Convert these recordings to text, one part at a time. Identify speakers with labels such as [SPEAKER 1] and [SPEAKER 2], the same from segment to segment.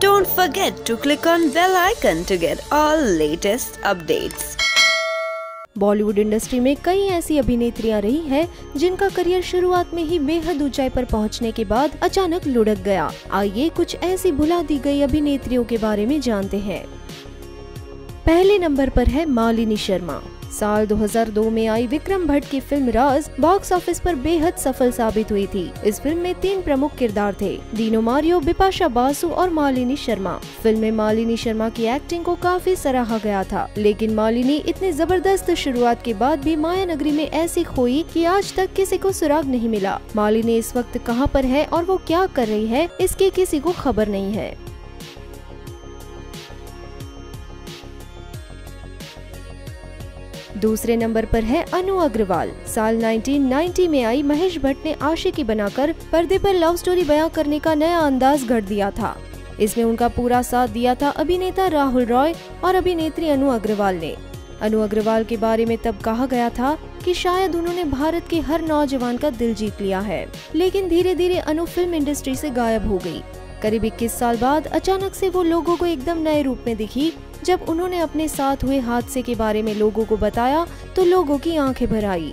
[SPEAKER 1] Don't forget to click on bell icon to get all latest updates.
[SPEAKER 2] Bollywood industry में कई ऐसी अभिनेत्रियाँ रही हैं, जिनका करियर शुरुआत में ही बेहद ऊंचाई पर पहुँचने के बाद अचानक लुढ़क गया। आइए कुछ ऐसी भुला दी गई अभिनेत्रियों के बारे में जानते हैं। पहले नंबर पर है मालिनी शर्मा। साल 2002 में आई विक्रम भट्ट की फ़िल्म राज बॉक्स ऑफ़िस पर बेहद सफल साबित हुई थी। इस फ़िल्म में तीन प्रमुख किरदार थे, दीनो मारियो, बिपाशा बासु और मालिनी शर्मा। फ़िल्म में मालिनी शर्मा की एक्टिंग को काफ़ी सराहा गया था, लेकिन मालिनी इतनी ज़बरदस्त शुरुआत के बाद भी माया नगरी में ऐसी खोई कि आज तक किसी को सुराग नहीं मिला। मालिनी इस वक्त कहाँ पर है और वो क्या कर रही है, इसकी किसी को खबर नहीं है। दूसरे नंबर पर है अनु अग्रवाल। साल 1990 में आई महेश भट्ट ने आशिकी बनाकर पर्दे पर लव स्टोरी बयां करने का नया अंदाज गढ़ दिया था। इसमें उनका पूरा साथ दिया था अभिनेता राहुल रॉय और अभिनेत्री अनु अग्रवाल ने। अनु अग्रवाल के बारे में तब कहा गया था कि शायद उन्होंने भारत के हर नौजवान का दिल जीत लिया है, लेकिन धीरे धीरे अनु फ़िल्म इंडस्ट्री से गायब हो गई। करीब 21 साल बाद अचानक से वो लोगों को एकदम नए रूप में दिखी जब उन्होंने अपने साथ हुए हादसे के बारे में लोगों को बताया तो लोगों की आँखें भर आई।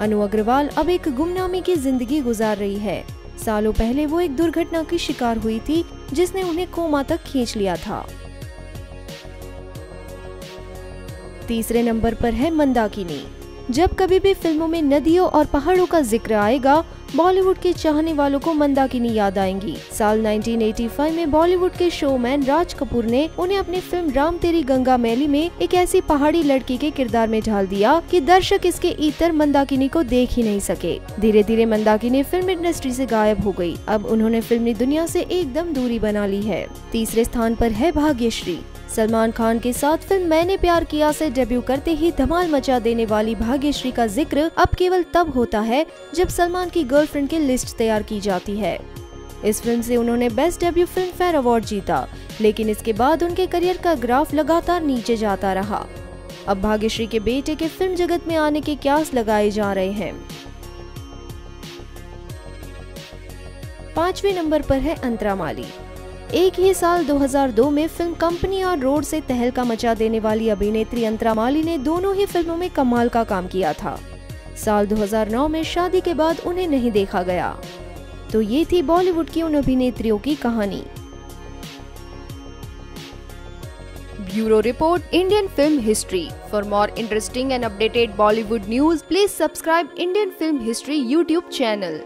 [SPEAKER 2] अनु अग्रवाल अब एक गुमनामी की ज़िंदगी गुजार रही है। सालों पहले वो एक दुर्घटना की शिकार हुई थी, जिसने उन्हें कोमा तक खींच लिया था। तीसरे नंबर पर है मंदाकिनी। जब कभी भी फ़िल्मों में नदियों और पहाड़ों का ज़िक्र आएगा बॉलीवुड के चाहने वालों को मंदाकिनी याद आएँगी। साल 1985 में बॉलीवुड के शोमैन राज कपूर ने उन्हें अपनी फ़िल्म राम तेरी गंगा मैली में एक ऐसी पहाड़ी लड़की के किरदार में ढाल दिया कि दर्शक इसके इतर मंदाकिनी को देख ही नहीं सके। धीरे धीरे मंदाकिनी फ़िल्म इंडस्ट्री से गायब हो गई। अब उन्होंने फिल्मी दुनिया से एकदम दूरी बना ली है। तीसरे स्थान पर है भाग्यश्री। सलमान खान के साथ फ़िल्म मैंने प्यार किया से डेब्यू करते ही धमाल मचा देने वाली भाग्यश्री का ज़िक्र अब केवल तब होता है जब सलमान की गर्लफ्रेंड की लिस्ट तैयार की जाती है। इस फ़िल्म से उन्होंने best debut Filmfare award जीता, लेकिन इसके बाद उनके करियर का ग्राफ लगातार नीचे जाता रहा। अब भाग्यश्री के बेटे के फ़िल्म जगत में आने के क्यास लगाए जा रहे हैं। पांचवे नंबर पर है अंतरा माली एक ही साल 2002 में फ़िल्म कंपनी और रोड से तहलका मचा देने वाली अभिनेत्री अंतरा माली ने दोनों ही फ़िल्मों में कमाल का काम किया था। साल 2009 में शादी के बाद उन्हें नहीं देखा गया। तो ये थी बॉलीवुड की उन अभिनेत्रियों की कहानी। Bureau report, Indian film history. For more interesting and updated Bollywood news please subscribe Indian film history YouTube channel